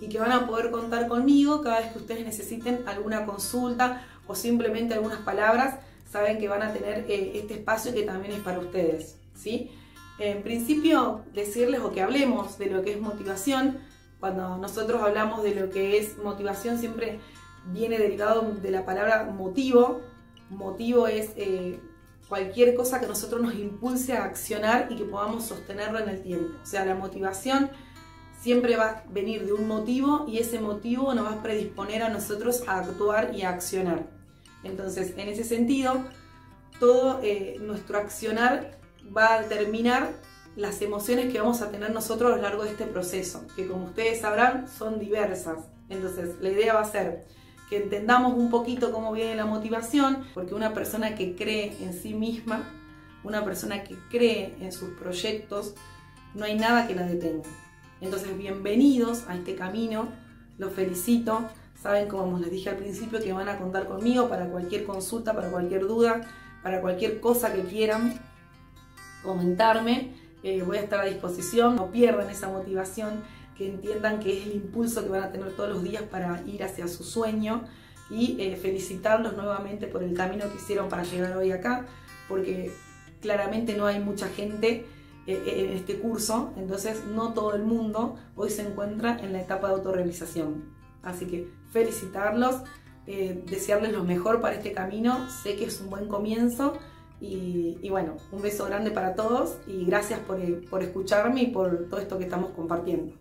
y que van a poder contar conmigo cada vez que ustedes necesiten alguna consulta o simplemente algunas palabras, saben que van a tener eh, este espacio que también es para ustedes, ¿sí? En principio, decirles o que hablemos de lo que es motivación. Cuando nosotros hablamos de lo que es motivación, siempre viene derivado de la palabra motivo. Motivo es eh, cualquier cosa que nosotros nos impulse a accionar y que podamos sostenerlo en el tiempo. O sea, la motivación siempre va a venir de un motivo y ese motivo nos va a predisponer a nosotros a actuar y a accionar. Entonces, en ese sentido, todo eh, nuestro accionar va a determinar las emociones que vamos a tener nosotros a lo largo de este proceso, que como ustedes sabrán son diversas. Entonces, la idea va a ser que entendamos un poquito cómo viene la motivación, porque una persona que cree en sí misma, una persona que cree en sus proyectos, no hay nada que la detenga. Entonces, bienvenidos a este camino, los felicito. Saben, como les dije al principio, que van a contar conmigo para cualquier consulta, para cualquier duda, para cualquier cosa que quieran comentarme. Eh, voy a estar a disposición, no pierdan esa motivación, que entiendan que es el impulso que van a tener todos los días para ir hacia su sueño y eh, felicitarlos nuevamente por el camino que hicieron para llegar hoy acá, porque claramente no hay mucha gente eh, en este curso, entonces no todo el mundo hoy se encuentra en la etapa de autorrealización. Así que felicitarlos, desearles lo mejor para este camino, sé que es un buen comienzo y, bueno, un beso grande para todos y gracias por, por escucharme y por todo esto que estamos compartiendo.